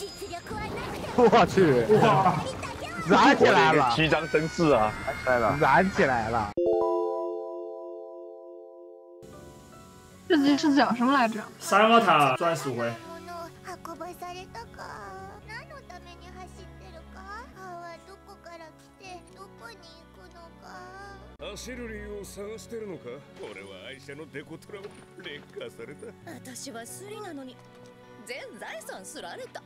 我去，燃起来了，虚张声势啊，来了，燃起来了。这集是讲什么来着？三个塔转十回。走る理由を探してるのか俺は愛車のデコトラを劣化された私はスリなのに全財産すられた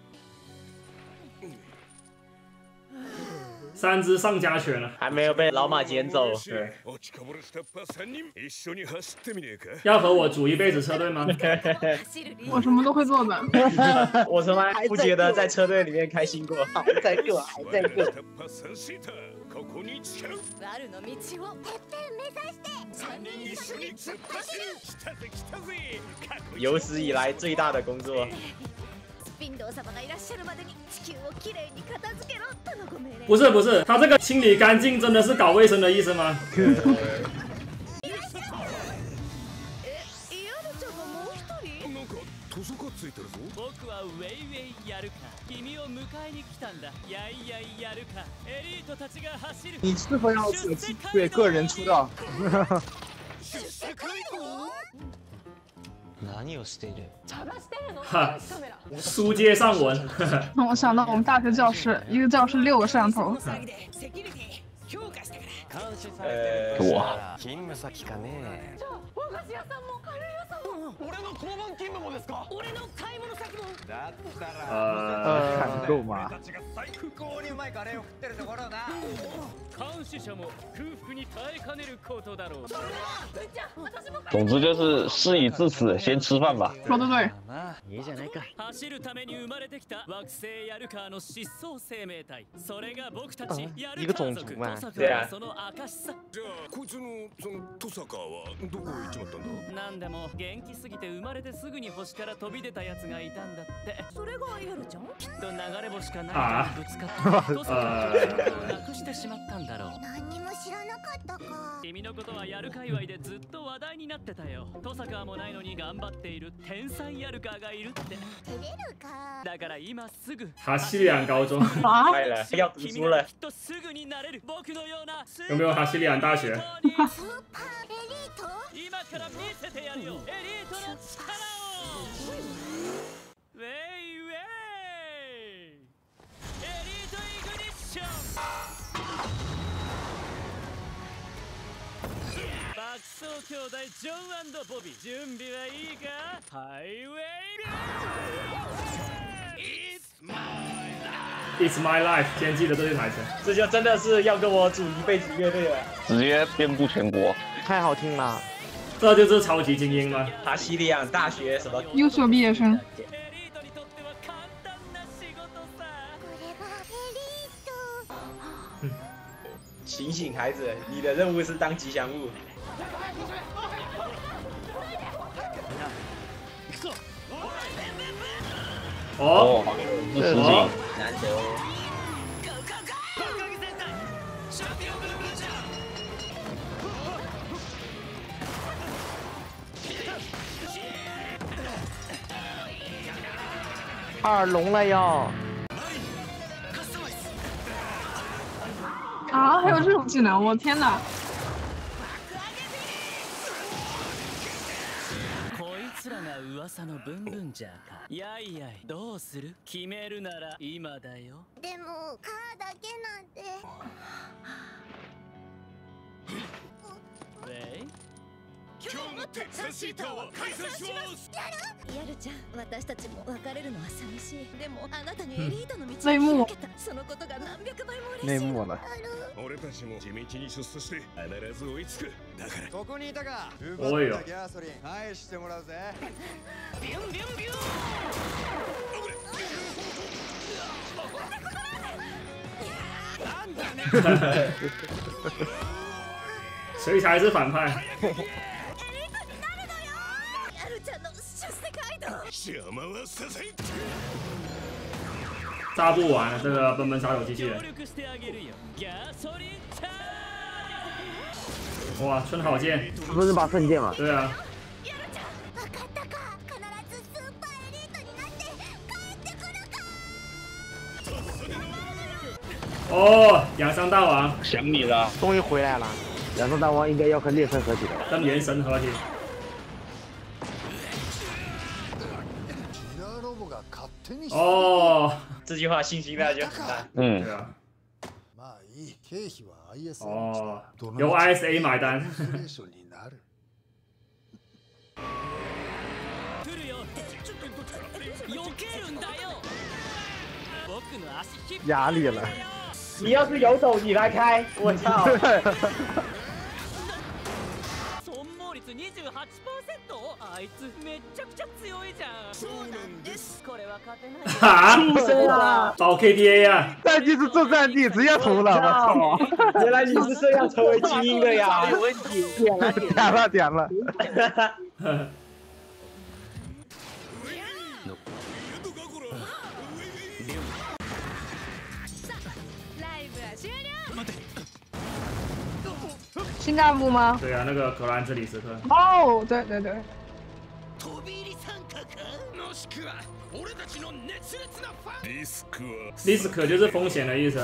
三只上家犬了，还没有被老马捡走。落ちこぼれ下っ端三人一緒に走ってみねえか要和我组一辈子车队吗？我什么都会做的。我从来不觉得在车队里面开心过。还在个，还在个。ここに誓う悪の道をてっぺん目指して三人一緒に突っ走る来たぜ来たぜ有史以来最大的工作。 不是不是，他这个清理干净真的是搞卫生的意思吗？僕はウェイウェイやるか君を迎えに来たんだやいやいやるかエリートたちが走る你是否要舍弃对个人出道？何をしている哈，书接上文。让我想到我们大学教室，一个教室六个摄像头。呃，哇，勤務先かね和 菓子屋さんもカレー屋さんも。俺の交番勤務もですか？俺の買い物先も。だったら。呃，看够吗？不幸にうまいカレーを食ってるところだ。監視者も空腹に耐えかねることだろう。じゃあ私も总之就是事已至此，先吃饭吧。说的对，まあいいじゃないか。走るために生まれてきた惑星ヤルカーの疾走生命体。それが僕たちあヤルカー族。トサカ对啊はその証さ。じゃあこいつのそのトサカはどこへ行っちまったんだ。なんでも元気すぎて生まれてすぐに星から飛び出たやつがいたんだって。それがイアルちゃん？きっと流れ星かあ何かにぶつかってトサカの記憶をなくしてしまったんだろう。何にも知らなかったか。君のことはやる界隈でずっと話題になってたよ。トサカーもないのに頑張っている。天才ヤルカーがいるって。照れるか。だから今すぐ。哈西里安高中啊，快了，要读书了き。っとすぐになれる。僕のような。有没有哈西里安大学？スーパーエリート？今から見せてやるよエリートの力をウェイウェイエリートイグニッション爆走兄弟ジョンボビー準備はいいかハイウェイ It's my life，先记得这句台词。这就真的是要跟我组一辈子乐队了。直接遍布全国。太好听了 这就是超级精英吗？塔西里昂大学什么？优秀毕业生。エリートにとっては簡単な仕事さこれがエリート醒醒，孩子，你的任务是当吉祥物。哦，是实景。难得哦。 二龙了哟啊，还有这种技能，我天哪！噂のブンブンジャーかやいやいどうする決めるなら今だよでもカーだけなんてウェイ今日もってサンシーターは解散します。やるちゃん。私たちも別れるのは寂しい。でもあなたにエリートの道を開けた。そのことが何百倍も嬉しい。内幕了。俺たちも地道に出世して必ず追いつく。だから。ここにいたか。おいよ。ギャソリン。返してもらうぜ。ビュンビュンビュン谁 才是反派？邪炸不完这个奔奔杀手机器人！哇，春好剑，不是把圣剑吗？对啊。哦，养伤大王，想你了，终于回来了。养生大王应该要和猎神合体了，跟元神合体。哦，这句话信息量就很大。嗯对，啊，まあいい経費は ISA 哦どの由 ISA 买单。インスピレーションになる来るよ避けるんだよ僕の足引っ压力了。你要是有种，你来开，我操！ 損耗率28%あいつめっちゃくちゃ強いじゃんそうなんですこれは勝てない哈，出生啊！保 KDA 啊！战绩是正战绩，直接服了，我操！原来你是这样成为精英的呀！有问题，点了点点了点了，新干部吗？对啊，那个格兰兹里斯特，哦，对对对，飛び入り参加かもしくは俺たちの熱烈なファンリスクは risk 就是风险的意思，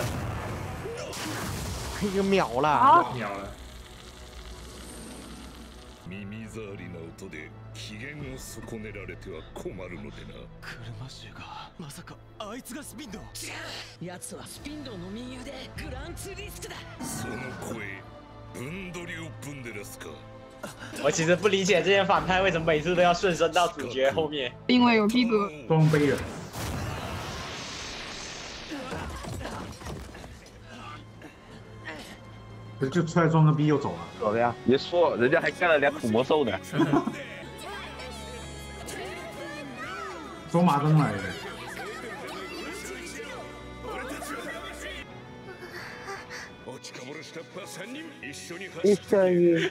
一个秒了。好，秒了。耳障りな音で機嫌を損ねられては困るのでな車衆がまさかあいつがスピンド違う奴はスピンドの民友でグランツリスクだその声 ブンドリオ・ブンデラスか我其实不理解这些反派为什么每次都要顺身到主角后面。因为有逼格。装杯的，就出来装个逼又走了。走了呀。别说，人家还干了俩土魔兽呢。走马灯来的。 一緒に一走って緒に。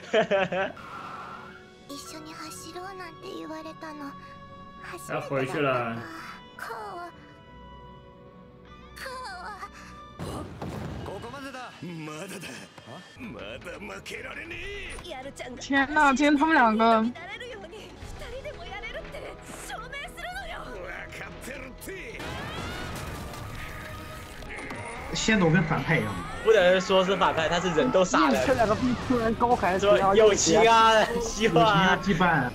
一緒に走ろうなんて言われたの初要回去了。カーはカーはここまでだまだだまだ負けられねやるちゃんが天呐，今天他们两个 仙童跟反派一样。不能说是反派，他是人都傻了。这两个逼突然高喊说：“友情啊，希望啊，羁绊。”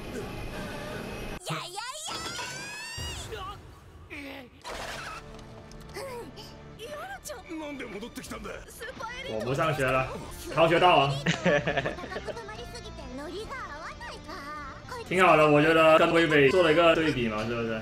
我不上学了，逃学大王。挺好的，我觉得跟微微做了一个对比嘛，是不是？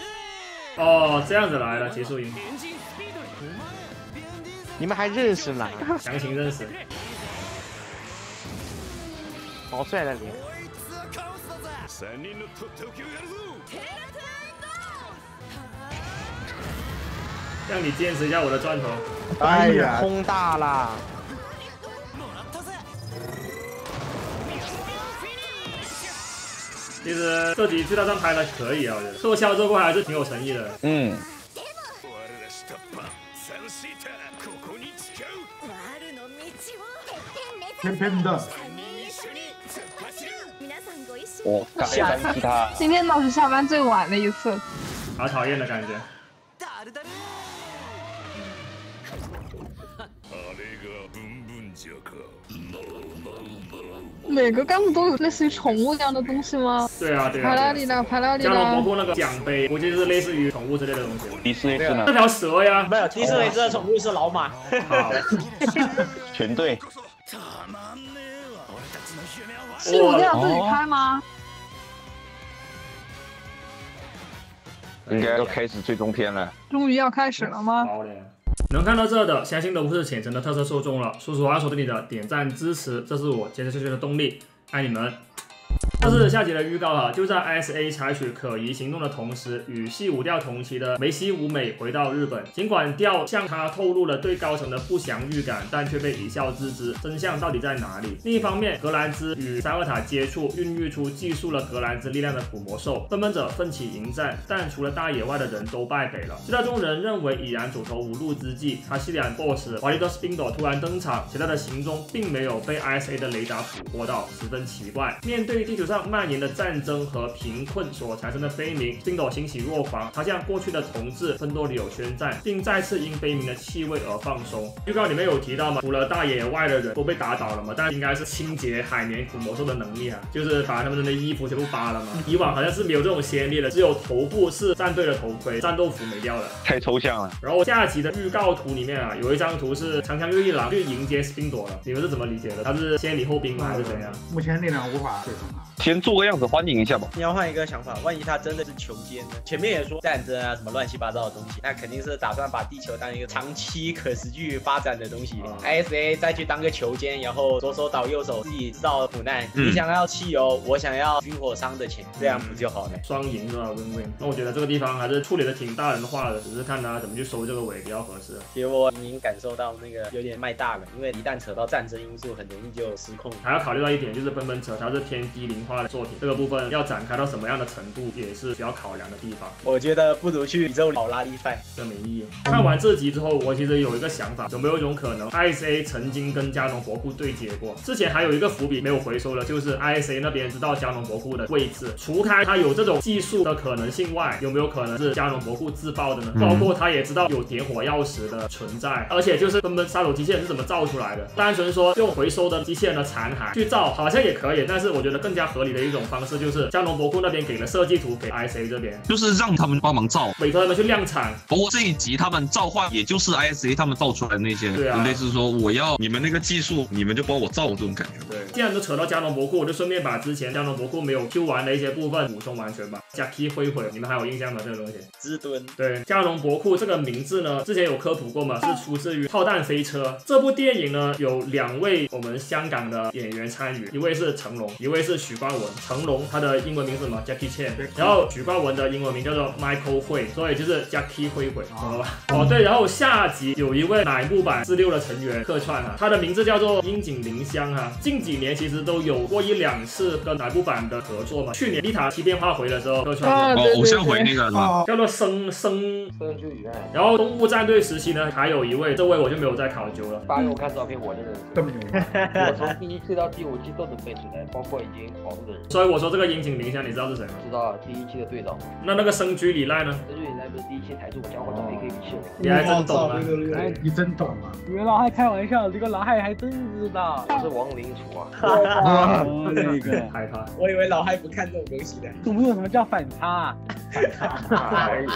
哦，这样子来了，结束营，エンジンスピードル你们还认识呢？强行认识。好帅的脸。こいつはカオスだぜ三人のとっておきをやるぞ让你坚持一下我的钻头。哎呀，轰大了！ 其实这集剧大战拍的可以啊，我觉得特效这块还是挺有诚意的。嗯，我ら下っ端サンシータここに誓う悪の道を偏偏的。三人一緒に突っ走る皆さんご一緒我该当替他。今天倒是下班最晚的一次。好讨厌的感觉。 每个干部都有类似于宠物这样的东西吗？对啊，对帕拉啊。对啊里拉，帕拉里加农包拉，括那个奖杯，估计是类似于宠物之类的东西。迪士尼是呢这，条蛇呀，没有，迪士尼这的宠物是老马。好，全队たまんねえわ俺たちの夢は是我这样自己开吗？应该要开始最终篇了。终于要开始了吗？好嘞。 能看到这的，相信都不是浅层的特色受众了。叔叔要收对你的点赞支持，这是我坚持下去的动力，爱你们。这是下集的预告哈，就在 SA 采取可疑行动的同时，与系舞调同期的梅西舞美回到日本。尽管调向他透露了对高层的不祥预感，但却被一笑置之。真相到底在哪里？另一方面，格兰兹与塞尔塔接触，孕育出寄宿了格兰兹力量的古魔兽。奔奔者奋起迎战，但除了大野外的人都败北了。就在众人认为已然走投无路之际，他系列 BOSS 华利德斯宾朵突然登场，且他的行踪并没有被 SA 的雷达捕获到，十分奇怪。面对地球上蔓延的战争和贫困所产生的悲鸣，星斗欣喜若狂。他向过去的同志芬多里有宣战，并再次因悲鸣的气味而放松。预告里面有提到吗？除了大野外的人都被打倒了嘛？但应该是清洁海绵古魔兽的能力啊，就是把他们的衣服全部扒了嘛。以往好像是没有这种先例的，只有头部是战队的头盔，战斗服没掉的，太抽象了。然后下集的预告图里面啊，有一张图是长枪又一郎去迎接斯宾朵了，你们是怎么理解的？他是先礼后兵吗？还是怎样？目前力量无法对抗他。先做个样子欢迎一下吧。你要换一个想法，万一他真的是球奸呢？前面也说战争啊，什么乱七八糟的东西，那肯定是打算把地球当一个长期可持续发展的东西。ISA 再去当个球奸，然后左手倒右手，自己制造苦难。你想要汽油，我想要军火商的钱，这样不就好了？双赢是吧？Win Win。那我觉得这个地方还是处理的挺大人化的，只是看他怎么去收这个尾比较合适。其实我已经感受到那个有点卖大了，因为一旦扯到战争因素，很容易就失控。还要考虑到一点，就是奔奔车它是偏低龄化的作品，这个部分要展开到什么样的程度，也是需要考量的地方。我觉得不如去宇宙跑拉力赛，这没意义。看完这集之后，我其实有一个想法，有没有一种可能，ISA 曾经跟加农博库对接过？之前还有一个伏笔没有回收了，就是 ISA 那边知道加农博库的位置，除开他有这种技术的可能性外，有没有可能是加农博库自爆的呢？包括他也知道有点火钥匙的存在，而且就是根本杀手机器人是怎么造出来的？单纯说用回收的机器人的残骸去造，好像也可以，但是我觉得更加合理的一种方式就是加农博库那边给了设计图给 ISA 这边，就是让他们帮忙造，委托他们去量产。不过这一集他们召唤也就是 ISA 他们造出来的那些，对啊，类似说我要你们那个技术，你们就帮我造这种感觉。对，既然都扯到加农博库，我就顺便把之前加农博库没有 Q 完的一些部分补充完全吧。加 Key 灰灰，你们还有印象吗？这个东西？之墩。对，加农博库这个名字呢，之前有科普过嘛，是出自于《炮弹飞车》这部电影呢，有两位我们香港的演员参与，一位是成龙，一位是许冠文。成龙他的英文名字嘛，Jackie Chan，然后许冠文的英文名叫做 Michael 会，所以就是 Jackie 灰灰，懂了吧？哦，对，然后下集有一位乃木坂四六的成员客串啊，他的名字叫做樱井绫香啊，近几年其实都有过一两次跟乃木坂的合作嘛，去年丽塔七变化回的时候客串，哦，偶像回那个是吧叫做生生。生之语爱，然后东部战队时期呢，还有一位，这位我就没有再考究了。发给我看照片，我就认识。这么牛，我从第一期到第五季都能背出来，包括已经所以我说这个樱井绫香，你知道是谁吗？知道，第一期的队长。那那个生居里赖呢？生第一期台柱讲我长得可以比气你还真懂啊！哎，你真懂啊！你们老汉开玩笑，这个老汉还真知道。我是亡灵楚啊！那个害怕。我以为老汉不看这种东西的。懂不懂什么叫反差？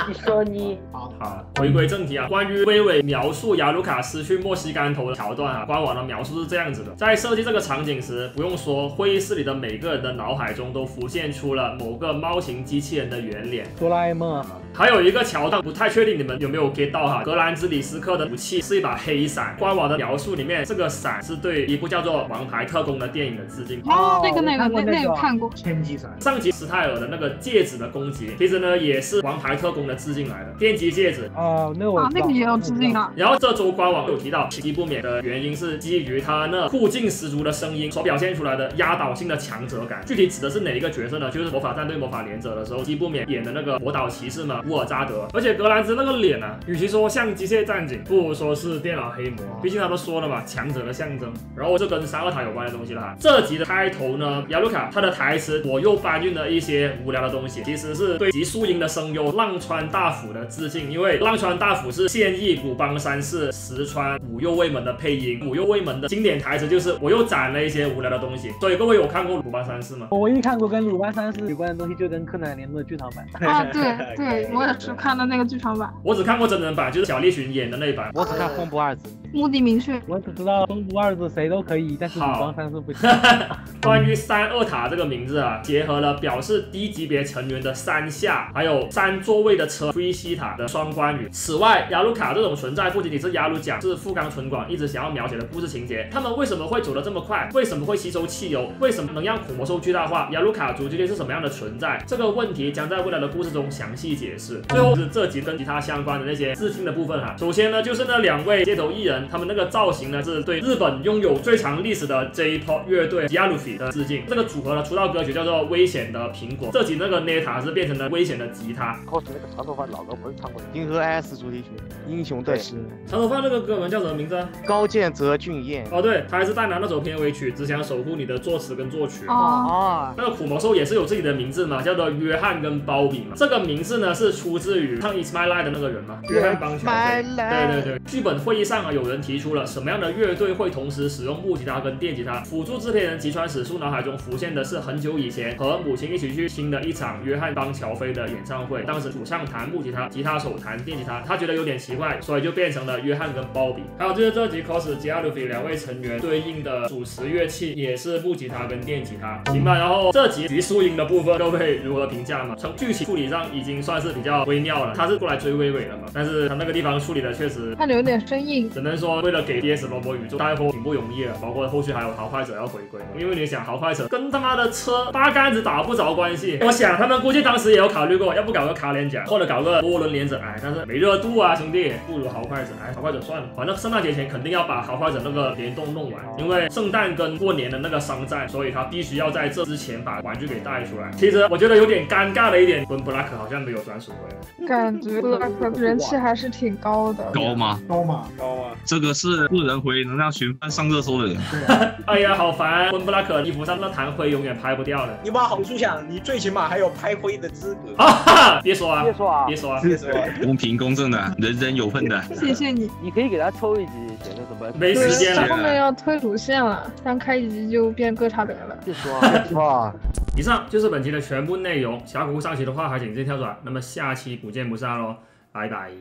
你说你好，回归正题啊，关于微微描述雅鲁卡失去墨西干头的桥段啊，官网的描述是这样子的：在设计这个场景时，不用说，会议室里的每个人的脑海中都浮现出了某个猫型机器人的圆脸。哆啦 A 梦。还有一个桥段，不太确定你们有没有 get 到哈？格兰兹里斯克的武器是一把黑伞，官网的描述里面，这个伞是对一部叫做《王牌特工》的电影的致敬。哦，那个那个那那有看过。千机伞。上集史泰尔的那个戒指的攻击，其实呢也是《王牌特工》的致敬来的，电击戒指。哦，那我啊，那个也有致敬啊。然后这周官网有提到，奇迹不免的原因是基于他那酷劲十足的声音所表现出来的压倒性的强者感。具体指的是哪一个角色呢？就是魔法战队魔法连者的时候，基不免演的那个魔导骑士嘛，乌尔扎德。而且格兰兹那个脸啊，与其说像机械战警，不如说是电脑黑魔。毕竟他都说了嘛，强者的象征。然后就跟三二塔有关的东西了哈。这集的开头呢，亚鲁卡他的台词我又搬运了一些无聊的东西，其实是对极速音的声优浪川大辅的致敬。因为浪川大辅是现役古邦三世石川五右卫门的配音，五右卫门的经典台词就是我又攒了一些无聊的东西。所以各位有看过鲁邦三世吗？我唯一看过跟鲁邦三世有关的东西，就跟柯南联动的剧场版。啊，对 对，我也是看。看的那个剧场版，我只看过真人版，就是小栗旬演的那一版。我只看风不二子。目的明确。我只知道风不二子谁都可以，但是鲁邦三世不行。关于三二塔这个名字啊，结合了表示低级别成员的三下，还有三座位的车菲西塔的双关语。此外，雅鲁卡这种存在不仅仅是雅鲁奖是富冈纯广一直想要描写的故事情节。他们为什么会走得这么快？为什么会吸收汽油？为什么能让苦魔兽巨大化？雅鲁卡族究竟是什么样的存在？这个问题将在未来的故事中详细解释。最后是这集跟其他相关的那些致敬的部分哈。首先呢，就是那两位街头艺人，他们那个造型呢是对日本拥有最长历史的 J-pop 乐队 Yalufi 的致敬。这个组合的出道歌曲叫做《危险的苹果》。这集那个 Neta 是变成了危险的吉他。cos 那个长头发老哥不是唱过《银河 S》主题曲《英雄的诗》？长头发那个哥们叫什么名字？高见泽俊彦。哦，对，他还是带拿那首片尾曲《只想守护你》的作词跟作曲。哦。那个苦魔兽也是有自己的名字嘛，叫做约翰跟鲍比嘛。这个名字呢是出自于唱《It's My Life》的那个人嘛，约翰邦乔菲。对对对。剧本会议上啊，有人提出了什么样的乐队会同时使用木吉他跟电吉他？辅助制片人吉川史树脑海中浮现的是很久以前和母亲一起去听的一场约翰邦乔菲的演唱会，当时主唱弹木吉他，吉他手弹电吉他，他觉得有点奇怪，所以就变成了约翰跟鲍比。还有就是这集 cos 吉阿鲁比两位成员对应的主持乐器也是木吉他跟电吉他，行吧？然后这集徐淑英的部分各位如何评价嘛？从剧情处理上已经算是比较微妙了，他是过来追微微的嘛，但是他那个地方处理的确实看着有点生硬，只能说为了给 DS 萝卜宇宙带货挺不容易的，包括后续还有豪快者要回归，因为你想豪快者跟他妈的车八竿子打不着关系，我想他们估计当时也有考虑过，要不搞个卡连甲或者搞个涡轮连者，哎，但是没热度啊，兄弟，不如豪快者，哎，豪快者算了，反正圣诞节前肯定要把豪快者那个联动弄完，因为圣诞跟过年的那个商战，所以他必须要在这之前把玩具给带出来。其实我觉得有点尴尬的一点，跟 Black 好像没有专属回来，感觉 Black 人气还是挺高的，高吗？高吗？高啊！这个是个人回能让寻番上热搜的人。哎呀，好烦！温布拉克衣服上那弹灰永远拍不掉的。你往好处想，你最起码还有拍灰的资格。啊哈，别说啊，别说啊，别说啊，别说啊！公平公正的，人人有份的。谢谢你。你可以给他抽一集，写个什么？没时间了。后面要推主线了，单开一集就变哥查德了。别说啊，别说啊。以上就是本期的全部内容。峡谷上期的话，还请直接跳转。那么下期不见不散喽，拜拜。